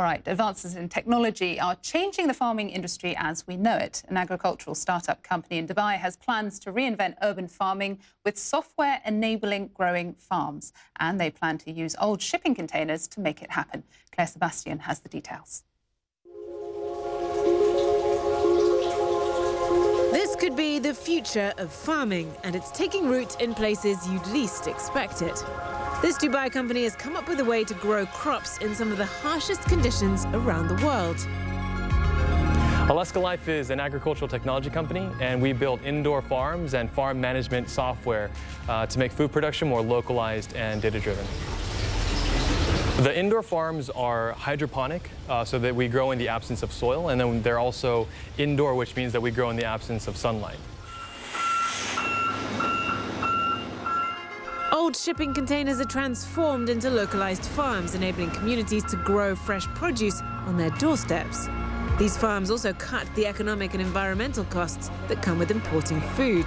All right, advances in technology are changing the farming industry as we know it. An agricultural startup company in Dubai has plans to reinvent urban farming with software enabling growing farms. And they plan to use old shipping containers to make it happen. Clare Sebastian has the details. This could be the future of farming, and it's taking root in places you'd least expect it. This Dubai company has come up with a way to grow crops in some of the harshest conditions around the world. Alesca Life is an agricultural technology company, and we build indoor farms and farm management software uh, to make food production more localized and data-driven. The indoor farms are hydroponic, uh, so that we grow in the absence of soil, and then they're also indoor, which means that we grow in the absence of sunlight. Old shipping containers are transformed into localized farms, enabling communities to grow fresh produce on their doorsteps. These farms also cut the economic and environmental costs that come with importing food.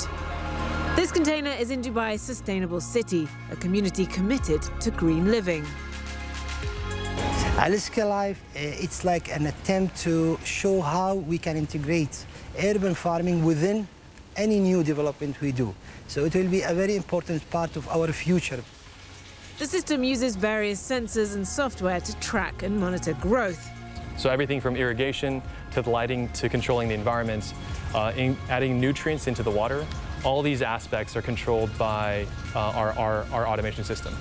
This container is in Dubai's Sustainable City, a community committed to green living. Alesca Life, eh, it's like an attempt to show how we can integrate urban farming within any new development we do. So it will be a very important part of our future. The system uses various sensors and software to track and monitor growth. So everything from irrigation to the lighting to controlling the environment, uh, adding nutrients into the water, all these aspects are controlled by uh, our, our, our automation system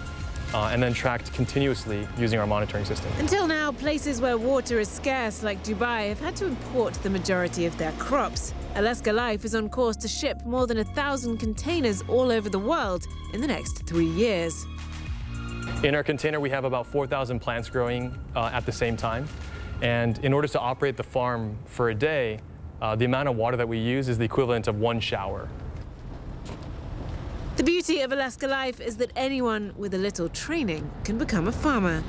uh, and then tracked continuously using our monitoring system. Until now, places where water is scarce, like Dubai, have had to import the majority of their crops. Alesca Life is on course to ship more than a thousand containers all over the world in the next three years. In our container, we have about 4,000 plants growing uh, at the same time. And in order to operate the farm for a day, uh, the amount of water that we use is the equivalent of one shower. The beauty of Alesca Life is that anyone with a little training can become a farmer.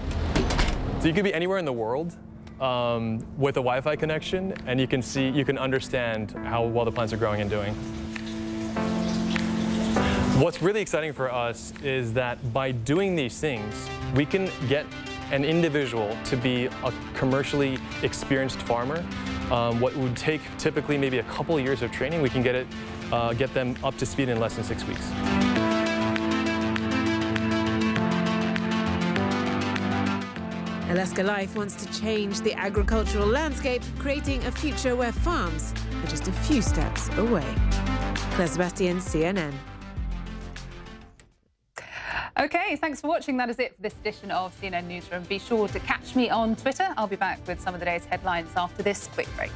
So you could be anywhere in the world um, with a Wi-Fi connection, and you can see, you can understand how well the plants are growing and doing. What's really exciting for us is that by doing these things, we can get an individual to be a commercially experienced farmer. Um, what would take typically maybe a couple years of training, we can get it uh, get them up to speed in less than six weeks. Alesca Life wants to change the agricultural landscape, creating a future where farms are just a few steps away. Clare Sebastian, CNN. OK, thanks for watching. That is it for this edition of CNN Newsroom. Be sure to catch me on Twitter. I'll be back with some of the day's headlines after this quick break.